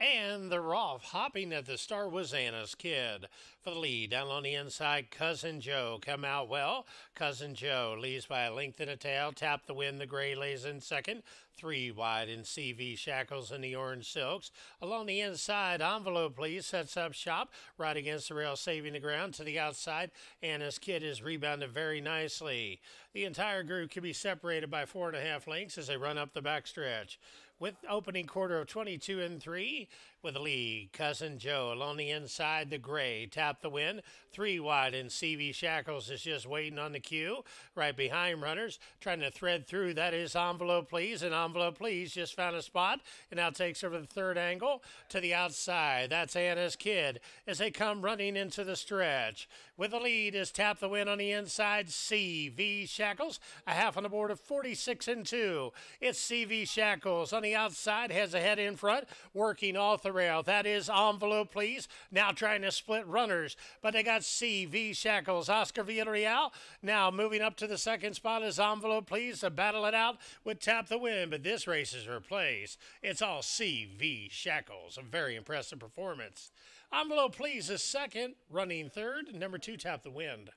And they're off. Hopping at the start was Anna's Kid. For the lead, down on the inside, Cousin Joe come out well. Cousin Joe leads by a length and a tail. Tap the win. The gray lays in second. Three wide in CV Shackles and the Orange Silks. Along the inside, Envelope Please sets up shop. Right against the rail, saving the ground to the outside. Anna's Kid is rebounded very nicely. The entire group can be separated by four and a half lengths as they run up the backstretch. With opening quarter of 22 and 3, with the lead, Cousin Joe along the inside, the gray tap the win. Three wide, and CV Shackles is just waiting on the cue. Right behind runners, trying to thread through. That is Envelope Please, and Envelope Please just found a spot and now takes over the third angle to the outside. That's Anna's Kid as they come running into the stretch. With the lead is Tap the Win on the inside, CV Shackles, a half on the board of 46 and 2. It's CV Shackles on the outside, has a head in front, working off the rail. That is Envelope Please, now trying to split runners, but they got CV Shackles, Oscar Villarreal, now moving up to the second spot is Envelope Please to battle it out with Tap the Win, but this race is replaced. It's all CV Shackles. A very impressive performance. Envelope Please is second, running third. Number two, Tap the Wind.